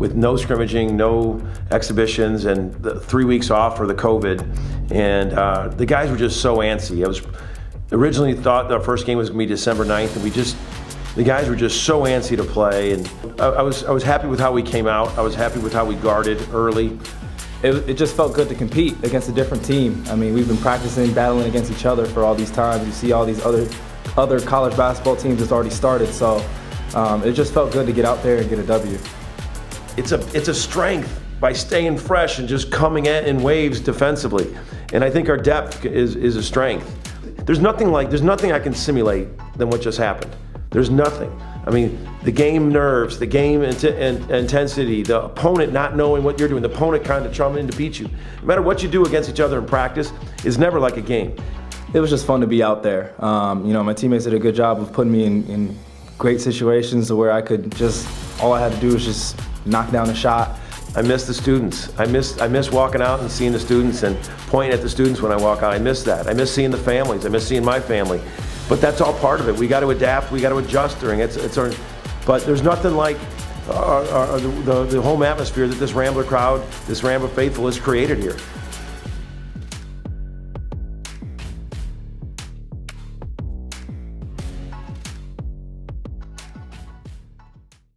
with no scrimmaging, no exhibitions, and three weeks off for the COVID. And uh, the guys were just so antsy. I was originally thought our first game was going to be December 9th, and we just the guys were just so antsy to play, and I, I, was I was happy with how we came out. I was happy with how we guarded early. It, it, just felt good to compete against a different team. I mean, we've been practicing, battling against each other for all these times. You see all these other other college basketball teams that's already started, so um, it just felt good to get out there and get a W. It's a it's a strength by staying fresh and just coming in, in waves defensively, and I think our depth is is a strength. There's nothing like there's nothing I can simulate than what just happened. There's nothing. I mean, the game nerves, the game int intensity, the opponent not knowing what you're doing, the opponent kind of trying to beat you. No matter what you do against each other in practice, is never like a game. It was just fun to be out there. Um, you know, my teammates did a good job of putting me in, in great situations where I could just, all I had to do was just knock down a shot. I miss the students. I miss I miss walking out and seeing the students and pointing at the students when I walk out. I miss that. I miss seeing the families. I miss seeing my family. But that's all part of it. We got to adapt. We got to adjust during it. It's, it's our, but there's nothing like uh, uh, uh, our, our, the, the home atmosphere that this Rambler crowd, this Rambler faithful has created here.